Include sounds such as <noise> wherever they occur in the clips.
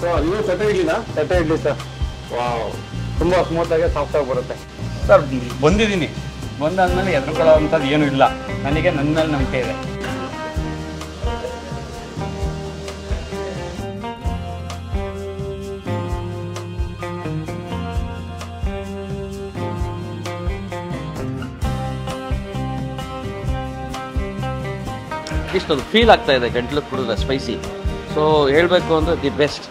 So ನೀವು ತಟ್ಟೆ ಇಡ್ಲಿನಾ? ತಟ್ಟೆ ಇಡ್ಲಿ ಸರ್ ವಾವ್ ತುಂಬ ಸ್ಮೂತಾಗಿ ಸಾಫ್ಟಾಗಿ ಬರುತ್ತೆ. ಸರ್ ಬಂದಿದ್ದೀನಿ. ಬಂದಾದ್ಮೇಲೆ ಎದುರುಕೊಳ್ಳೋ ಅಂಥದ್ದು ಏನೂ ಇಲ್ಲ. ನನಗೆ ನನ್ನ ಮೇಲೆ ನಂಬಿಕೆ ಇದೆ. ಇಷ್ಟೊಂದು ಫೀಲ್ ಆಗ್ತಾ ಇದೆ ಗಂಟ್ಲು ಕುಡಿದ್ರೆ ಸ್ಪೈಸಿ ಸೊ ಹೇಳಬೇಕು ಅಂದರೆ ದಿ ಬೆಸ್ಟ್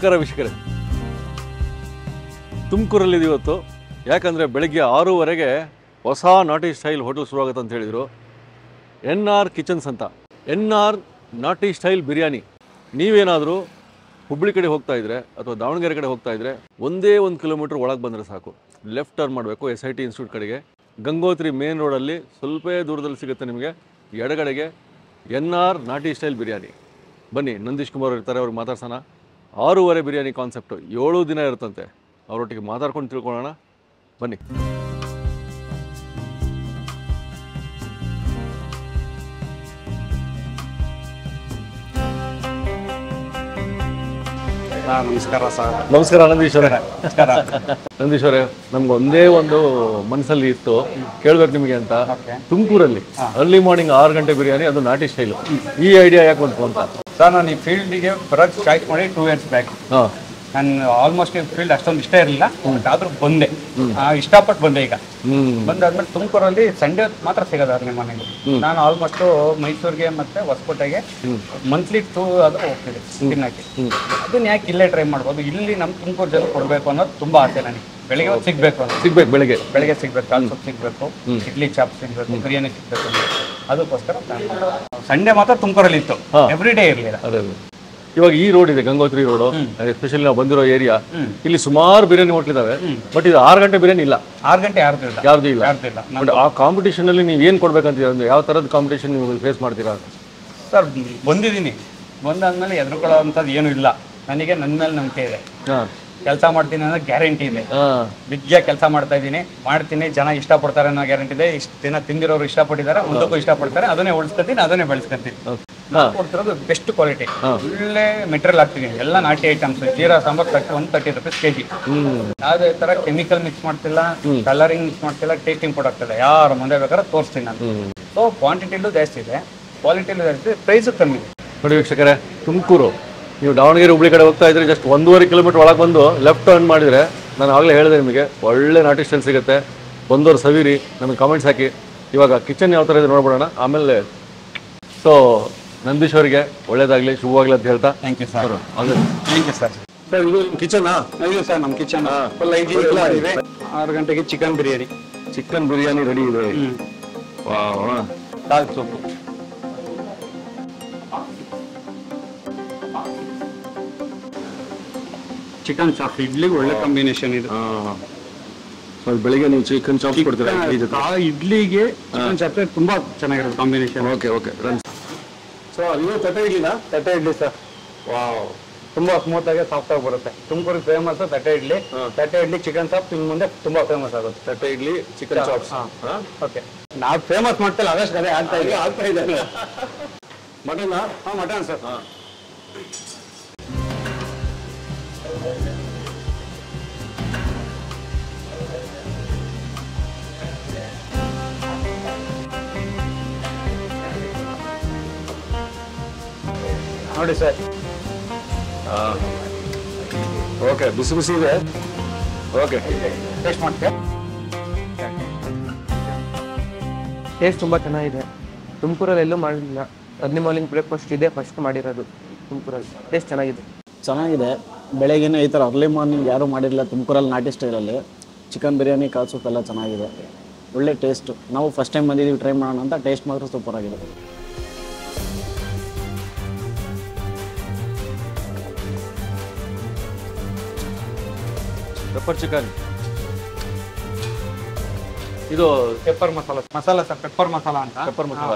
ನಮಸ್ಕಾರ ವೀಕ್ಷಕರೇ. ತುಮಕೂರಲ್ಲಿದೆ ಇವತ್ತು. ಯಾಕಂದರೆ ಬೆಳಗ್ಗೆ ಆರೂವರೆಗೆ ಹೊಸ ನಾಟಿ ಸ್ಟೈಲ್ ಹೋಟೆಲ್ ಶುರುವಾಗುತ್ತೆ ಅಂತ ಹೇಳಿದರು. ಎನ್ ಆರ್ ಕಿಚನ್ಸ್ ಅಂತ. ಎನ್ ಆರ್ ನಾಟಿ ಸ್ಟೈಲ್ ಬಿರಿಯಾನಿ. ನೀವೇನಾದರೂ ಹುಬ್ಬಳ್ಳಿ ಕಡೆ ಹೋಗ್ತಾ ಇದ್ರೆ ಅಥವಾ ದಾವಣಗೆರೆ ಕಡೆ ಹೋಗ್ತಾ ಇದ್ರೆ ಒಂದೇ ಒಂದು ಕಿಲೋಮೀಟ್ರ್ ಒಳಗೆ ಬಂದರೆ ಸಾಕು. ಲೆಫ್ಟ್ ಟರ್ನ್ ಮಾಡಬೇಕು ಎಸ್ ಐ ಟಿ ಇನ್ಸ್ಟಿಟ್ಯೂಟ್ ಕಡೆಗೆ. ಗಂಗೋತ್ರಿ ಮೇನ್ ರೋಡಲ್ಲಿ ಸ್ವಲ್ಪ ದೂರದಲ್ಲಿ ಸಿಗುತ್ತೆ ನಿಮಗೆ. ಎಡಗಡೆಗೆ ಎನ್ ಆರ್ ನಾಟಿ ಸ್ಟೈಲ್ ಬಿರಿಯಾನಿ. ಬನ್ನಿ, ನಂದೀಶ್ ಕುಮಾರ್ ಇರ್ತಾರೆ, ಅವ್ರಿಗೆ ಮಾತಾಡ್ಸೋಣ. ಆರೂವರೆ ಬಿರಿಯಾನಿ ಕಾನ್ಸೆಪ್ಟು ಏಳು ದಿನ ಇರುತ್ತಂತೆ. ಅವರೊಟ್ಟಿಗೆ ಮಾತಾಡ್ಕೊಂಡು ತಿಳ್ಕೊಳ್ಳೋಣ. ಬನ್ನಿ. ನಮಸ್ಕಾರ ಸರ್. ನಮಸ್ಕಾರ ನಂದೀಶ್ ಅವರೇ. ನಮಸ್ಕಾರ. ನಂದೀಶ್ ಅವರೇ ನಮ್ಗೆ ಒಂದೇ ಒಂದು ಮನಸ್ಸಲ್ಲಿ ಇತ್ತು. ಕೇಳ್ಬೇಕು ನಿಮಗೆ ಅಂತ. ತುಮಕೂರಲ್ಲಿ ಅರ್ಲಿ ಮಾರ್ನಿಂಗ್ ಆರು ಗಂಟೆ ಬಿರಿಯಾನಿ ಅದು ನಾಟಿ ಸ್ಟೈಲು ಈ ಐಡಿಯಾ ಯಾಕೆ ಬಂತು ಅಂತ? ಸರ್ ನಾನು ಈ ಫೀಲ್ಡಿಗೆ ಬರೋದು ಚಾಯ್ಸ್ ಮಾಡಿ ಟೂ ಇಯರ್ಸ್ ಬ್ಯಾಕ್ ನಾನು ಆಲ್ಮೋಸ್ಟ್ ಈ ಫೀಲ್ಡ್ ಅಷ್ಟೊಂದು ಇಷ್ಟ ಇರಲಿಲ್ಲ ಬಟ್ ಆದ್ರೂ ಬಂದೆ. ಇಷ್ಟಪಟ್ಟು ಬಂದೆ ಈಗ. ಬಂದಾದ್ಮೇಲೆ ತುಮಕೂರಲ್ಲಿ ಸಂಡೇ ಮಾತ್ರ ಸಿಗೋದು ನಿಮ್ಮ ಮನೆಗೆ. ನಾನು ಆಲ್ಮೋಸ್ಟ್ ಮೈಸೂರಿಗೆ ಮತ್ತೆ ಹೊಸಕೋಟೆಗೆ ಮಂತ್ಲಿ ಟೂ ಅದು ಹೋಗ್ತಿದ್ದೆ ತಿನ್ನಕ್ಕೆ. ಅದನ್ನ ಯಾಕೆ ಇಲ್ಲೇ ಟ್ರೈ ಮಾಡ್ಬೋದು? ಇಲ್ಲಿ ನಮ್ಮ ತುಮಕೂರು ಜನ ಕೊಡಬೇಕು ಅನ್ನೋದು ತುಂಬಾ ಆಸೆ ನನಗೆ. ಬೆಳಿಗ್ಗೆ ಸಿಗಬೇಕು ಸಿಗ್ಬೇಕು ಬೆಳಗ್ಗೆ. ಬೆಳಿಗ್ಗೆ ಸಿಗ್ಬೇಕು ಕಾಲ್ ಸೊಪ್ಪು ಸಿಗ್ಬೇಕು ಇಡ್ಲಿ ಚಾಪ್ ಸಿಗ್ಬೇಕು ಬಿರಿಯಾನಿ ಸಿಗ್ಬೇಕು. ಅದಕ್ಕೋಸ್ಕರ ಸಂಡೇ ಮಾತ್ರ ತುಮಕೂರಲ್ಲಿ ಇತ್ತು. ಎವ್ರಿ ಡೇ ಇರಲಿಲ್ಲ. ಇವಾಗ ಈ ರೋಡ್ ಇದೆ ಗಂಗೋತ್ರಿ ರೋಡ್ ಎಸ್ಪೆಷಲಿ ನಾವು ಬಂದಿರೋ ಏರಿಯಾ ಇಲ್ಲಿ ಸುಮಾರು ಬಿರಿಯಾನಿ ಹೋಟ್ಲ್ ಇದಾವೆ. ಬಟ್ ಇದು ಆರು ಗಂಟೆ ಬಿರಿಯಾನಿ ಇಲ್ಲ. ಆರು ಗಂಟೆ ಯಾರ್ದು ಇಲ್ಲ. ಯಾವ್ದು ಇಲ್ಲ. ಯಾರ್ದು ಇಲ್ಲ. ಬಟ್ ಆ ಕಾಂಪಿಟೇಷನ್ ಅಲ್ಲಿ ನೀವು ಏನು ಕೊಡ್ಬೇಕಂತೀರ? ಅಂದ್ರೆ ಯಾವ ತರದ ಕಾಂಪಿಟೇಷನ್ ನೀವು ಫೇಸ್ ಮಾಡ್ತೀರಾ? ಸರ್ ಬಂದಿದ್ದೀನಿ. ಬಂದಾದ್ಮೇಲೆ ಎದುರುಕೊಳ್ಳೋ ಅಂಥದ್ದು ಏನೂ ಇಲ್ಲ. ನನಗೆ ನನ್ನ ಮೇಲೆ ನಂಬಿಕೆ ಇದೆ. ಕೆಲಸ ಮಾಡ್ತೀನಿ ಅನ್ನೋ ಗ್ಯಾರಂಟಿ ಇದೆ. ಬಿಗ್ಗಿಯಾಗಿ ಕೆಲಸ ಮಾಡ್ತಾ ಇದ್ದೀನಿ. ಮಾಡ್ತೀನಿ ಜನ ಇಷ್ಟಪಡ್ತಾರೆ ಅನ್ನೋ ಗ್ಯಾರಂಟಿ ಇದೆ. ಇಷ್ಟು ದಿನ ತಿಂದಿರೋರು ಇಷ್ಟಪಟ್ಟಿದ್ದಾರೆ ಮುಂದಕ್ಕೂ ಇಷ್ಟಪಡ್ತಾರೆ ಅದನ್ನೇ ಉಳಿಸ್ಕೊತೀನಿ ಅದನ್ನೇ ಬೆಳೆಸ್ಕೊತೀನಿ ಕೊಡ್ತಿರೋದು ಬೆಸ್ಟ್ ಕ್ವಾಲಿಟಿ ಒಳ್ಳೆ ಮೆಟೀರಿಯಲ್ ಹಾಕ್ತೀನಿ. ಎಲ್ಲ ನಾಟಿ items jeera sambar thirty one thirty rupees KG ಯಾವ್ದೇ ತರ ಕೆಮಿಕಲ್ ಮಿಕ್ಸ್ ಮಾಡ್ತಿಲ್ಲ ಕಲರಿಂಗ್ ಮಿಕ್ಸ್ ಮಾಡ್ತಿಲ್ಲ ಟೇಸ್ಟಿಂಗ್ ಪ್ರಾಡಕ್ಟ್ ಆಗ್ತಿಲ್ಲ ಯಾರು ಮುಂದೆ ಬೇಕಾದ್ರೆ ತೋರಿಸ್ತೀನಿ ನಾನು. ಸೊ ಕ್ವಾಂಟಿಟಿಲೂ ಜಾಸ್ತಿ ಇದೆ. ಕ್ವಾಲಿಟಿಲೂ ಜಾಸ್ತಿ ಇದೆ. ಪ್ರೈಸು ಕಮ್ಮಿ ಇದೆ. ನೋಡಿ ವೀಕ್ಷಕರೇ ತುಮಕೂರು ನೀವು ದಾವಣಗೆರೆ ಹುಬ್ಳಿ ಕಡೆ ಹೋಗ್ತಾ ಇದ್ರೆ ಜಸ್ಟ್ ಒಂದೂವರೆ ಕಿಲೋಮೀಟರ್ ಒಳಗೆ ಬಂದು ಲೆಫ್ಟ್ ಟರ್ನ್ ಮಾಡಿದರೆ ನಾನು ಆಗಲೇ ಹೇಳಿದೆ ನಿಮಗೆ ಒಳ್ಳೆ ನಾಟಿ ಸ್ಟೈಲ್ ಸಿಗುತ್ತೆ. ಬಂದವರು ಸವಿರಿ ನಮಗೆ ಕಾಮೆಂಟ್ಸ್ ಹಾಕಿ. ಇವಾಗ ಕಿಚನ್ ಯಾವ ಥರ ಇದೆ ನೋಡ್ಬಿಡೋಣ. ಆಮೇಲೆ ಸೊ ನಂದೀಶ್ ಅವರಿಗೆ ಒಳ್ಳೇದಾಗಲಿ ಶುಭವಾಗಲಿ ಅಂತ ಹೇಳ್ತಾ thank you sir thank you sir sir ಇದು ಕಿಚನಾ ಇದು ಸರ್ ನಮ್ಮ ಕಿಚನ್ ಫುಲ್ ಆರು ಗಂಟೆಗೆ chicken biryani chicken biryani ready ಇದೆ. ಸೊಪ್ಪು. ಚಿಕನ್ ಚಾಪ್ ಇಡ್ಲಿಗೆ ಒಳ್ಳೆ ಕಾಂಬಿನೇಷನ್ ಇದು. ಸೊ ಬೆಳಿಗ್ಗೆ ನೀವು ಚಿಕನ್ ಚಾಪ್ಸ್ ಕೊಡ್ತೀರಾ? ಇಡ್ಲಿ ಜೊತೆ ಆ ಇಡ್ಲಿಗೆ ಚಿಕನ್ ಚಾಪ್ ತುಂಬಾ ಚೆನ್ನಾಗಿರುತ್ತೆ combination okay okay. Run so ನೀವು ತಟ್ಟೆ ಇಡ್ಲಿನಾ? ತಟ್ಟೆ ಇಡ್ಲಿ ಸರ್. ವಾವ್. ತುಂಬಾ ಸ್ಮೂತ್ ಆಗಿ ಸಾಫ್ಟ್ ಆಗಿ ಬರುತ್ತೆ. ತುಮಕೂರಿಗೆ ಫೇಮಸ್ ತಟ್ಟೆ ಇಡ್ಲಿ. ತಟ್ಟೆ ಇಡ್ಲಿ ಚಿಕನ್ ಚಾಪ್ ತಿನ್ ಮುಂದೆ ತುಂಬಾ ಫೇಮಸ್ ಆಗುತ್ತೆ. ತಟ್ಟೆ ಇಡ್ಲಿ ಚಿಕನ್ ಚಾಪ್ಸ್ ಹಾ. ಓಕೆ. ನಾವು ಫೇಮಸ್ ಮಾಡ್ತಿಲ್ಲ ಆಗಸ್ಟ್ ಅದೇ ಆಗ್ತಾ ಇದೆ. ಆಗ್ತಾ ಇದೆ. <laughs> ಮಟನ್? ಹಾ ಮಟನ್ ಸರ್. ನೋಡಿ ಸರ್. ಓಕೆ ಬಿಸಿ ಬಿಸಿ ಇದೆ. ಓಕೆ. ಟೇಸ್ಟ್ ಮಾಡ್ತೀರಾ? ಟೇಸ್ಟ್ ತುಂಬ ಚೆನ್ನಾಗಿದೆ. ತುಮಕೂರಲ್ಲಿ ಎಲ್ಲೂ ಮಾಡಿಲ್ಲ. ಅರ್ಲಿ ಮಾರ್ನಿಂಗ್ ಬ್ರೇಕ್ಫಾಸ್ಟ್ ಇದೆ ಫಸ್ಟ್ ಮಾಡಿರೋದು ತುಮಕೂರಲ್ಲಿ. ಟೇಸ್ಟ್ ಚೆನ್ನಾಗಿದೆ. ಚೆನ್ನಾಗಿದೆ. ಬೆಳಗ್ಗೆನೇ ಈ ಥರ ಅರ್ಲಿ ಮಾರ್ನಿಂಗ್ ಯಾರೂ ಮಾಡಿರಲಿಲ್ಲ ತುಮಕೂರಲ್ಲಿ ನಾಟಿ ಸ್ಟೈಲಲ್ಲಿ ಚಿಕನ್ ಬಿರಿಯಾನಿ ಕಾಲ್ ಸೂಪ್ ಎಲ್ಲ ಚೆನ್ನಾಗಿದೆ. ಒಳ್ಳೆ ಟೇಸ್ಟು ನಾವು ಫಸ್ಟ್ ಟೈಮ್ ಬಂದಿದ್ದೀವಿ ಟ್ರೈ ಮಾಡೋಣ ಅಂತ ಟೇಸ್ಟ್ ಮಾತ್ರ ಸೂಪರ್ ಆಗಿದೆ. ಪೆಪ್ಪರ್ ಚಿಕನ್ ಇದು pepper masala masala sir pepper masala ಅಂತ. ಪೆಪ್ಪರ್ ಮಸಾಲ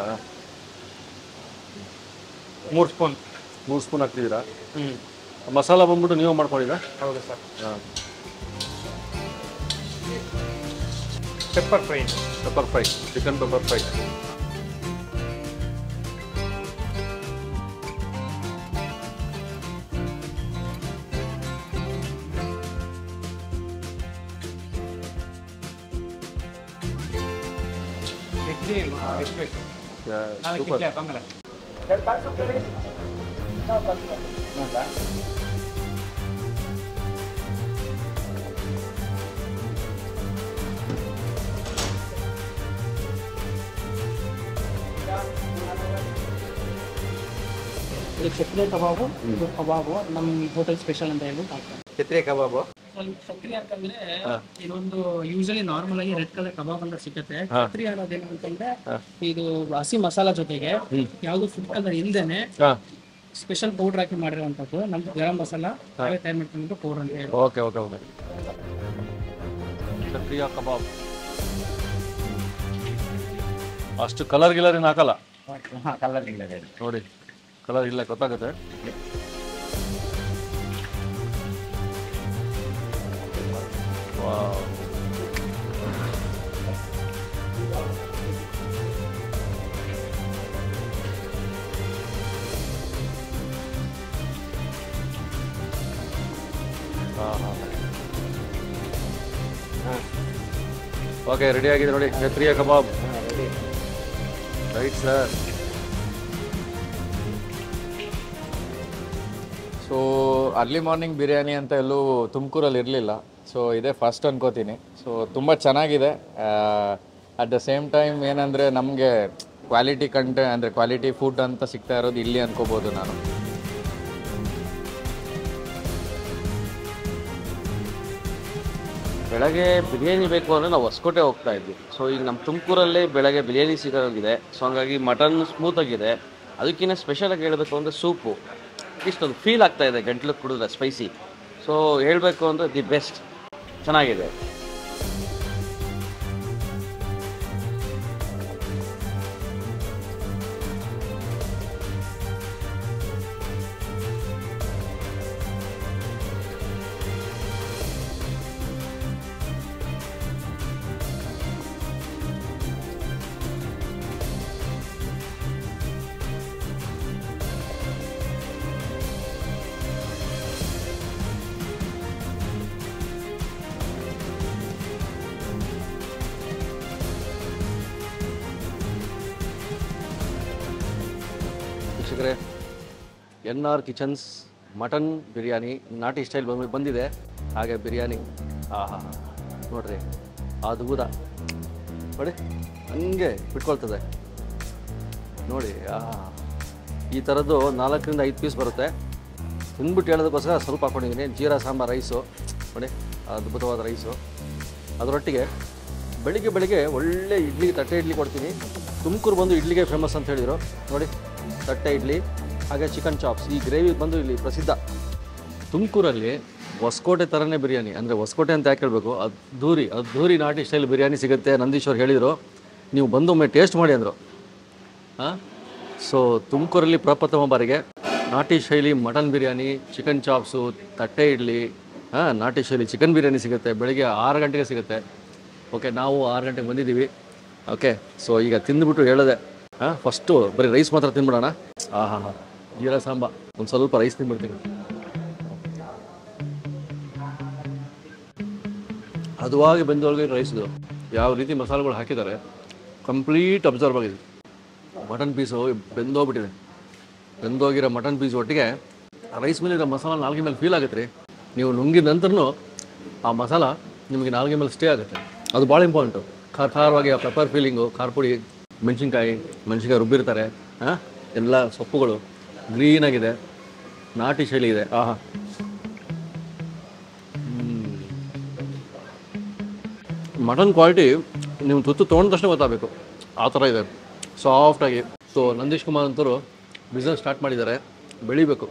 ಮೂರು ಸ್ಪೂನ್ ಮೂರು ಸ್ಪೂನ್ ಹಾಕ್ತಿದ್ದೀರಾ? ಹ್ಮ್. ಮಸಾಲ ಬಂದ್ಬಿಟ್ಟು ನೀವು ಮಾಡ್ಕೊಂಡಿರಾ? ಹೌದು sir. Pepper fry pepper fry chicken pepper fry idli ಎಷ್ಟು ಬೇಕು ನಾಲ್ಕು ಸೂಪರ್ ಇಡ್ಲಿ ಹಾಕೊಂಬಲ್ಲ ಇದು ಸಕ್ರೆ ಕಬಾಬು ಇದು ಕಬಾಬು ನಮ್ಮ ಹೋಟೆಲ್ ಸ್ಪೆಷಲ್ ಅಂತ ಹೇಳ್ಬಿಟ್ಟು ಹಾಕ್ತಾರೆ. ಕಬಾಬು? ಸ್ವಲ್ಪ ಅಂತಂದ್ರೆ ಇದೊಂದು ಯೂಶಲಿ ನಾರ್ಮಲ್ ಆಗಿ ರೆಡ್ ಕಲರ್ ಕಬಾಬ್ ಅಂತ ಸಿಗುತ್ತೆ ಸಕ್ರಿ ಅನ್ನೋದೇನು ಅಂತಂದ್ರೆ ಇದು ಹಸಿ ಮಸಾಲಾ ಜೊತೆಗೆ ಯಾವ್ದು ಫುಡ್ ಕಲರ್ ಇಲ್ದೇನೆ ಸ್ಪೆಷಲ್ ಪೌಡರ್ ಹಾಕಿ ಮಾಡಿರುವಂತದ್ದು. ನಮ್ದು ಗರಂ ಮಸಾಲ ನಾವೇ ತಯಾರು ಮಾಡ್ಕೊಂಡು ಪೌಡರ್ ಅಂತ ಹೇಳಿ ಓಕೆ ಓಕೆ ಓಕೆ. ಛತ್ರಿಯ ಕಬಾಬ್. ಅಷ್ಟು ಕಲರ್ ಗಿಲರ್ ಏನು ಹಾಕಲ್ಲ? ಹಾಂ ಕಲರ್ ಇಲ್ಲ ನೋಡಿ. ಕಲರ್ ಇಲ್ಲ ಗೊತ್ತಾಗುತ್ತೆ ವಾವ್. ಓಕೆ ರೆಡಿ ಆಗಿದೆ ನೋಡಿ ಛತ್ರಿಯ kebab right sir so early morning biryani ಅಂತ ಎಲ್ಲೂ ತುಮಕೂರಲ್ಲಿ ಇರಲಿಲ್ಲ. ಸೊ ಇದೇ ಫಸ್ಟ್ ಅನ್ಕೋತೀನಿ. ಸೊ ತುಂಬ ಚೆನ್ನಾಗಿದೆ. ಅಟ್ ದ ಸೇಮ್ ಟೈಮ್ ಏನಂದರೆ ನಮಗೆ ಕ್ವಾಲಿಟಿ ಕಂಟೆ ಅಂದರೆ ಕ್ವಾಲಿಟಿ ಫುಡ್ ಅಂತ ಸಿಗ್ತಾ ಇರೋದು ಇಲ್ಲಿ ಅನ್ಕೋಬೋದು ನಾನು. ಬೆಳಗ್ಗೆ ಬಿರಿಯಾನಿ ಬೇಕು ಅಂದರೆ ನಾವು ಹೊಸಕೋಟೆ ಹೋಗ್ತಾ ಇದ್ವಿ. ಸೊ ಈಗ ನಮ್ಮ ತುಮಕೂರಲ್ಲೇ ಬೆಳಗ್ಗೆ ಬಿರಿಯಾನಿ ಸಿಗೋಗಿದೆ. ಸೊ ಹಂಗಾಗಿ ಮಟನ್ ಸ್ಮೂತಾಗಿದೆ ಅದಕ್ಕಿಂತ ಸ್ಪೆಷಲಾಗಿ ಹೇಳಬೇಕು ಅಂದರೆ ಸೂಪು. ಇಷ್ಟೊಂದು ಫೀಲ್ ಆಗ್ತಾ ಇದೆ ಗಂಟ್ಲು ಕುಡಿದ್ರೆ ಸ್ಪೈಸಿ ಸೊ ಹೇಳಬೇಕು ಅಂದರೆ ದಿ ಬೆಸ್ಟ್. ಚೆನ್ನಾಗಿದೆ. N R kitchens mutton biryani ನಾಟಿ ಸ್ಟೈಲ್ ಬಂದು ಬಂದಿದೆ. ಹಾಗೆ ಬಿರಿಯಾನಿ. ಆಹಾ, ನೋಡ್ರಿ, ಅದ್ಭುತ. ನೋಡಿ, ಹಂಗೆ ಬಿಟ್ಕೊಳ್ತದೆ. ನೋಡಿ, ಆಹಾ. ಈ ಥರದ್ದು ನಾಲ್ಕರಿಂದ ಐದು ಪೀಸ್ ಬರುತ್ತೆ. ತಿಂದ್ಬಿಟ್ಟು ಹೇಳೋದಕ್ಕೋಸ್ಕರ ಸ್ವಲ್ಪ ಹಾಕ್ಕೊಂಡಿದ್ದೀನಿ ಜೀರಾ, ಸಾಂಬಾರ್, ರೈಸು. ನೋಡಿ, ಅದ್ಭುತವಾದ ರೈಸು. ಅದರೊಟ್ಟಿಗೆ ಬೆಳಿಗ್ಗೆ ಬೆಳಿಗ್ಗೆ ಒಳ್ಳೆ ಇಡ್ಲಿ, ತಟ್ಟೆ ಇಡ್ಲಿ ಕೊಡ್ತೀನಿ. ತುಮಕೂರು ಬಂದು ಇಡ್ಲಿಗೆ ಫೇಮಸ್ ಅಂತ ಹೇಳಿದರು. ನೋಡಿ, ತಟ್ಟೆ ಇಡ್ಲಿ. ಹಾಗೆ ಚಿಕನ್ ಚಾಪ್ಸ್ ಈ ಗ್ರೇವಿ ಬಂದು ಇಲ್ಲಿ ಪ್ರಸಿದ್ಧ. ತುಮಕೂರಲ್ಲಿ ಹೊಸಕೋಟೆ ಥರನೇ ಬಿರಿಯಾನಿ. ಅಂದರೆ ಹೊಸಕೋಟೆ ಅಂತ ಯಾಕೆ ಹೇಳಬೇಕು? ಅದ್ದೂರಿ ಅದ್ದೂರಿ ನಾಟಿ ಸ್ಟೈಲ್ ಬಿರಿಯಾನಿ ಸಿಗುತ್ತೆ, ನಂದೀಶ್ವರ್ ಹೇಳಿದರು. ನೀವು ಬಂದೊಮ್ಮೆ ಟೇಸ್ಟ್ ಮಾಡಿ ಅಂದರು. ಹಾಂ? ಸೊ ತುಮಕೂರಲ್ಲಿ ಪ್ರಪ್ರಥಮ ಬಾರಿಗೆ ನಾಟಿ ಶೈಲಿ ಮಟನ್ ಬಿರಿಯಾನಿ ಚಿಕನ್ ಚಾಪ್ಸು ತಟ್ಟೆ ಇಡ್ಲಿ, ಹಾಂ, ನಾಟಿ ಶೈಲಿ ಚಿಕನ್ ಬಿರಿಯಾನಿ ಸಿಗುತ್ತೆ. ಬೆಳಗ್ಗೆ ಆರು ಗಂಟೆಗೆ ಸಿಗುತ್ತೆ. ಓಕೆ ನಾವು ಆರು ಗಂಟೆಗೆ ಬಂದಿದ್ದೀವಿ. ಓಕೆ ಸೊ ಈಗ ತಿಂದುಬಿಟ್ಟು ಹೇಳಿದೆ, ಹಾಂ ಫಸ್ಟು ಬರೀ ರೈಸ್ ಮಾತ್ರ ತಿನ್ಬಿಡೋಣ. ಹಾಂ ಹಾಂ ಹಾಂ ಜೀರಾ ಸಾಂಬಾ ಒಂದು ಸ್ವಲ್ಪ ರೈಸ್ ತಿಂದ್ಬಿಡ್ತೀನಿ ಹದವಾಗಿ ಬೆಂದೊಳಗೆ ರೈಸ್ ಇದು. ಯಾವ ರೀತಿ ಮಸಾಲೆಗಳು ಹಾಕಿದ್ದಾರೆ ಕಂಪ್ಲೀಟ್ ಅಬ್ಸರ್ವ್ ಆಗಿದೆ. ಮಟನ್ ಪೀಸು ಬೆಂದೋಗ್ಬಿಟ್ಟಿದೆ. ಬೆಂದೋಗಿರೋ ಮಟನ್ ಪೀಸ್ ಒಟ್ಟಿಗೆ ರೈಸ್ ಮೇಲಿರೋ ಮಸಾಲ ನಾಲ್ಗೆ ಮೇಲೆ ಫೀಲ್ ಆಗುತ್ತೆ ರೀ. ನೀವು ನುಂಗಿದ ನಂತರನೂ ಆ ಮಸಾಲ ನಿಮಗೆ ನಾಲ್ಗೆ ಮೇಲೆ ಸ್ಟೇ ಆಗುತ್ತೆ. ಅದು ಭಾಳ ಇಂಪಾರ್ಟೆಂಟು ಖಾರ ಖಾರವಾಗಿ ಆ ಪೆಪ್ಪರ್ ಫೀಲಿಂಗು ಖಾರ ಪುಡಿ, ಮೆಣಸಿನ್ಕಾಯಿ ಮೆಣಸಿನ್ಕಾಯಿ ರುಬ್ಬಿರ್ತಾರೆ ಹಾಂ ಎಲ್ಲ ಸೊಪ್ಪುಗಳು. ಗ್ರೀನಾಗಿದೆ. ನಾಟಿ ಶೈಲಿ ಇದೆ. ಆಹಾ. ಮಟನ್ ಕ್ವಾಲಿಟಿ ನೀವು ತುತ್ತು ತೊಗೊಂಡ ತಕ್ಷಣ ಗೊತ್ತಾಗಬೇಕು. ಆ ಥರ ಇದೆ. ಸಾಫ್ಟಾಗಿ. ಸೊ ನಂದೀಶ್ ಕುಮಾರ್ ಅಂತವರು ಬಿಸ್ನೆಸ್ ಸ್ಟಾರ್ಟ್ ಮಾಡಿದ್ದಾರೆ. ಬೆಳಿಬೇಕು.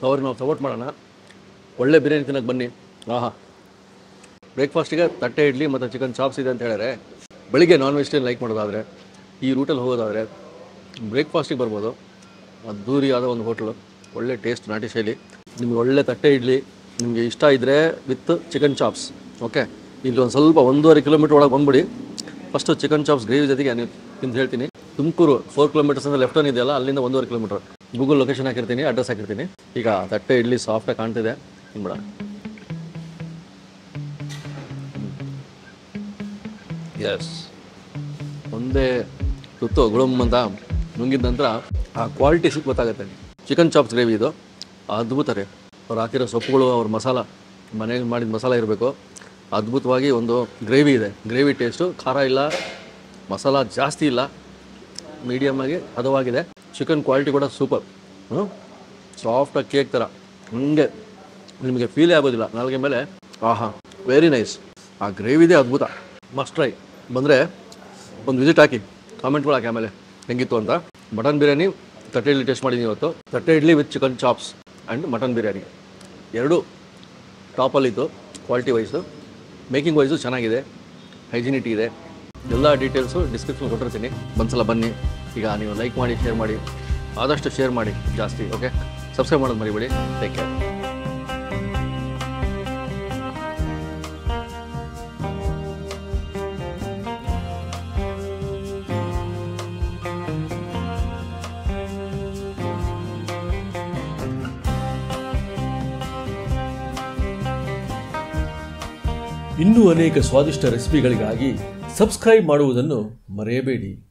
ಸೊ ಅವ್ರಿಗೆ ನಾವು ಸಪೋರ್ಟ್ ಮಾಡೋಣ. ಒಳ್ಳೆ ಬಿರಿಯಾನಿ ತಿನ್ನಕ್ಕೆ ಬನ್ನಿ. ಆಹಾ. ಬ್ರೇಕ್ಫಾಸ್ಟಿಗೆ ತಟ್ಟೆ ಇಡ್ಲಿ ಮತ್ತು ಚಿಕನ್ ಚಾಪ್ಸ್ ಇದೆ ಅಂತ ಹೇಳಿದ್ರೆ ಬೆಳಿಗ್ಗೆ ನಾನ್ ವೆಜಿಟೇರಿಯನ್ ಲೈಕ್ ಮಾಡೋದಾದರೆ ಈ ರೂಟಲ್ಲಿ ಹೋಗೋದಾದರೆ ಬ್ರೇಕ್ಫಾಸ್ಟಿಗೆ ಬರ್ಬೋದು. ಅದ್ದೂರಿಯಾದ ಒಂದು ಹೋಟ್ಲು. ಒಳ್ಳೆ ಟೇಸ್ಟ್, ನಾಟಿ ಶೈಲಿ. ನಿಮ್ಗೆ ಒಳ್ಳೆ ತಟ್ಟೆ ಇಡ್ಲಿ. ನಿಮಗೆ ಇಷ್ಟ ಇದ್ದರೆ ವಿತ್ ಚಿಕನ್ ಚಾಪ್ಸ್. ಓಕೆ? ಇಲ್ಲಿ ಒಂದು ಸ್ವಲ್ಪ ಒಂದೂವರೆ ಕಿಲೋಮೀಟ್ರ್ ಒಳಗೆ ಬಂದ್ಬಿಡಿ. ಫಸ್ಟು ಚಿಕನ್ ಚಾಪ್ಸ್ ಗ್ರೇವಿ ಜೊತೆಗೆ ನೀವು ನಿಮ್ದು ಹೇಳ್ತೀನಿ. ತುಮಕೂರು ಫೋರ್ ಕಿಲೋಮೀಟರ್ಸ್ ಅಂದರೆ ಲೆಫ್ಟ್ ಟರ್ನ್ ಇದೆಯಲ್ಲ, ಅಲ್ಲಿಂದ ಒಂದೂವರೆ ಕಿಲೋಮೀಟರ್ ಗೂಗಲ್ ಲೊಕೇಶನ್ ಹಾಕಿರ್ತೀನಿ ಅಡ್ರೆಸ್ ಹಾಕಿರ್ತೀನಿ. ಈಗ ತಟ್ಟೆ ಇಡ್ಲಿ ಸಾಫ್ಟಾಗಿ ಕಾಣ್ತಿದೆ. ತಿನ್ಬಿಡ ಎಸ್ ಒಂದೇ ತುತ್ತು ಗುಳುಮ್ ಅಂತ ನುಂಗಿದ ನಂತರ ಆ ಕ್ವಾಲಿಟಿ ಸಿಕ್ಕ ಗೊತ್ತಾಗುತ್ತೆ. ಚಿಕನ್ ಚಾಪ್ಸ್ ಗ್ರೇವಿ ಇದು. ಅದ್ಭುತ ರೀ. ಅವ್ರು ಹಾಕಿರೋ ಸೊಪ್ಪುಗಳು, ಅವ್ರ ಮಸಾಲ ಮನೆಯಲ್ಲಿ ಮಾಡಿದ ಮಸಾಲ ಇರಬೇಕು. ಅದ್ಭುತವಾಗಿ ಒಂದು ಗ್ರೇವಿ ಇದೆ. ಗ್ರೇವಿ ಟೇಸ್ಟು ಖಾರ ಇಲ್ಲ, ಮಸಾಲ ಜಾಸ್ತಿ ಇಲ್ಲ ಮೀಡಿಯಮ್ ಆಗಿ ಹದವಾಗಿದೆ. ಚಿಕನ್ ಕ್ವಾಲಿಟಿ ಕೂಡ ಸೂಪರ್ ಹ್ಞೂ ಸಾಫ್ಟಾಗಿ ಕೇಕ್ ಥರ ಹಂಗೆ. ನಿಮಗೆ ಫೀಲೇ ಆಗೋದಿಲ್ಲ. ನಾಲ್ಗೆ ಮೇಲೆ, ಆಹಾ ವೆರಿ ನೈಸ್ ಆ ಗ್ರೇವಿದೇ ಅದ್ಭುತ. ಮಸ್ಟ್ ಟ್ರೈ ಬಂದರೆ, ಒಂದು ವಿಸಿಟ್ ಹಾಕಿ. ಕಾಮೆಂಟ್ಗಳು ಹಾಕಿ ಆಮೇಲೆ. ಹೆಂಗಿತ್ತು ಅಂತ. ಮಟನ್ ಬಿರಿಯಾನಿ, ತಟ್ಟೆ ಇಡ್ಲಿ ಟೇಸ್ಟ್ ಮಾಡಿದ್ದೀನಿ ಇವತ್ತು. ತಟ್ಟೆ idli with chicken chops and mutton biryani. ಎರಡು ಟಾಪಲ್ಲಿತ್ತು ಕ್ವಾಲಿಟಿ ವೈಸು ಮೇಕಿಂಗ್ ವೈಸು ಚೆನ್ನಾಗಿದೆ. ಹೈಜಿನಿಟಿ ಇದೆ ಎಲ್ಲ ಡೀಟೇಲ್ಸು ಡಿಸ್ಕ್ರಿಪ್ಷನ್ ಕೊಟ್ಟಿರ್ತೀನಿ. ಒಂದ್ಸಲ ಬನ್ನಿ. ಈಗ ನೀವು ಲೈಕ್ ಮಾಡಿ ಶೇರ್ ಮಾಡಿ. ಆದಷ್ಟು ಶೇರ್ ಮಾಡಿ ಜಾಸ್ತಿ ಓಕೆ ಸಬ್ಸ್ಕ್ರೈಬ್ ಮಾಡೋದು ಮರಿಬೇಡಿ. ಟೇಕ್ ಕೇರ್ ಇನ್ನೂ ಅನೇಕ ಸ್ವಾದಿಷ್ಟ ರೆಸಿಪಿಗಳಿಗಾಗಿ ಸಬ್ಸ್ಕ್ರೈಬ್ ಮಾಡುವುದನ್ನು ಮರೆಯಬೇಡಿ.